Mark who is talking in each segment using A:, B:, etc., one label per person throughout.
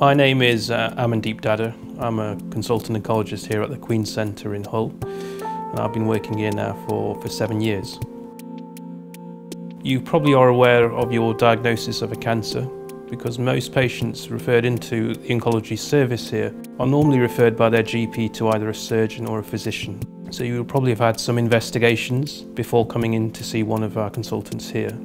A: My name is uh, Amandeep Dada. I'm a consultant oncologist here at the Queen's Centre in Hull and I've been working here now for, for seven years. You probably are aware of your diagnosis of a cancer because most patients referred into the oncology service here are normally referred by their GP to either a surgeon or a physician. So you will probably have had some investigations before coming in to see one of our consultants here.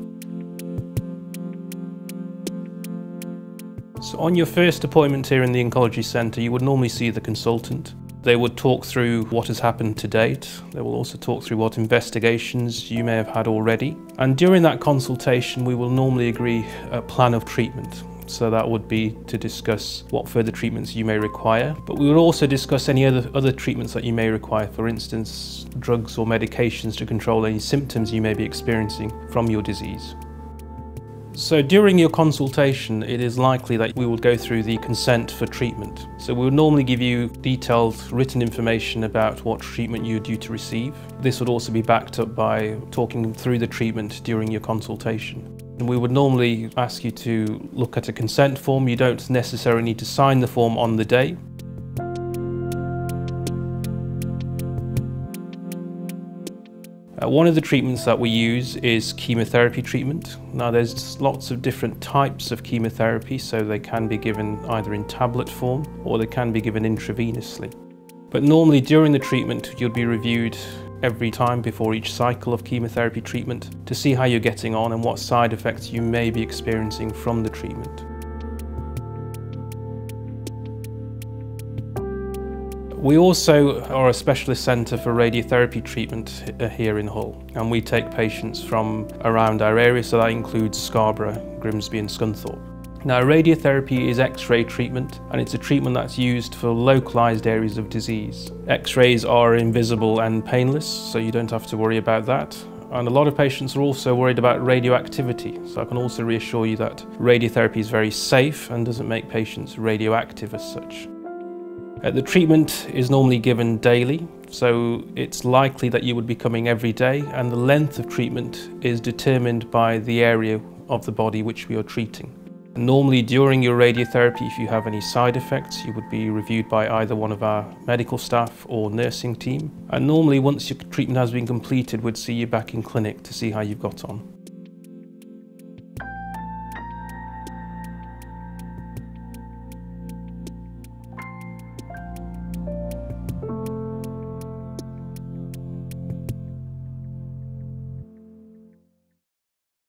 A: So on your first appointment here in the Oncology Centre, you would normally see the consultant. They would talk through what has happened to date. They will also talk through what investigations you may have had already. And during that consultation, we will normally agree a plan of treatment. So that would be to discuss what further treatments you may require. But we will also discuss any other, other treatments that you may require, for instance, drugs or medications to control any symptoms you may be experiencing from your disease. So during your consultation, it is likely that we will go through the consent for treatment. So we would normally give you detailed written information about what treatment you're due to receive. This would also be backed up by talking through the treatment during your consultation. And we would normally ask you to look at a consent form. You don't necessarily need to sign the form on the day, Uh, one of the treatments that we use is chemotherapy treatment. Now there's lots of different types of chemotherapy, so they can be given either in tablet form or they can be given intravenously. But normally during the treatment you'll be reviewed every time before each cycle of chemotherapy treatment to see how you're getting on and what side effects you may be experiencing from the treatment. We also are a specialist centre for radiotherapy treatment uh, here in Hull and we take patients from around our area so that includes Scarborough, Grimsby and Scunthorpe. Now radiotherapy is X-ray treatment and it's a treatment that's used for localised areas of disease. X-rays are invisible and painless so you don't have to worry about that and a lot of patients are also worried about radioactivity so I can also reassure you that radiotherapy is very safe and doesn't make patients radioactive as such. Uh, the treatment is normally given daily, so it's likely that you would be coming every day, and the length of treatment is determined by the area of the body which we are treating. Normally during your radiotherapy, if you have any side effects, you would be reviewed by either one of our medical staff or nursing team. And normally once your treatment has been completed, we'd see you back in clinic to see how you've got on.